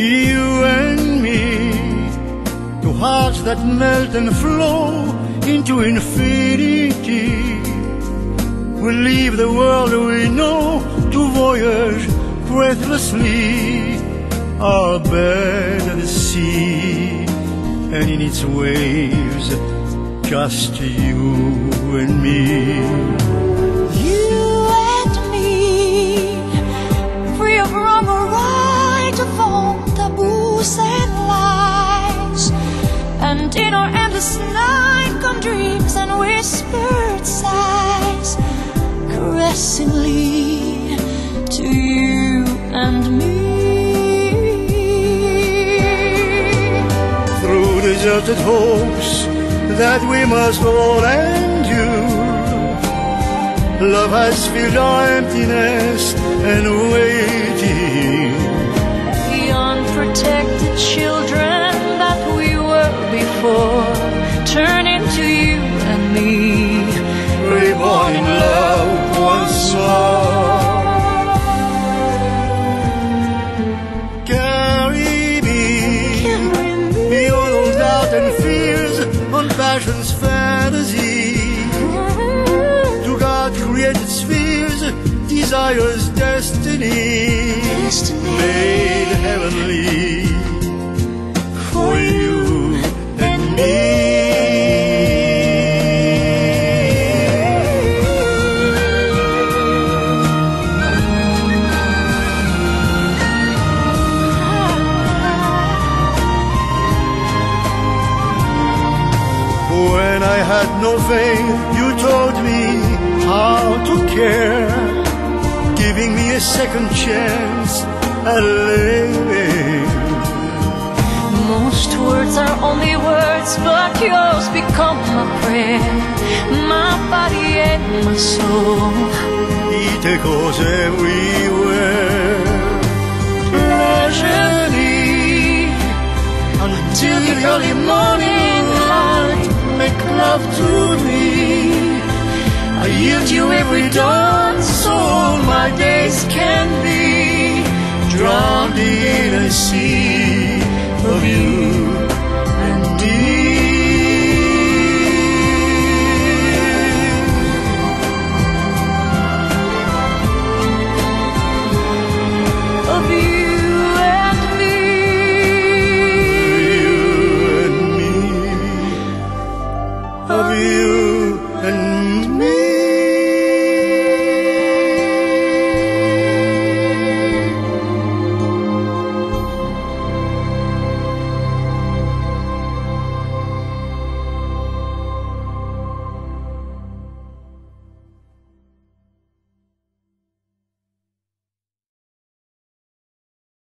You and me, two hearts that melt and flow into infinity. We leave the world we know to voyage breathlessly. Our bed at the sea, and in its waves, just you and me. You and me, free of taboos and lies. And in our endless night come dreams and whispered sighs, caressingly to you and me. through deserted hopes that we must all endure. Love has filled our emptiness and waiting. And fears on passion's fantasy. To God created spheres, desire's destiny, Destiny. made heavenly When I had no faith, you taught me how to care, giving me a second chance at living. Most words are only words, but yours become my prayer, my body and my soul. It echoes everywhere. Me until the early morning. Make love to me. I yield you every dawn, so my days can be drowned in a sea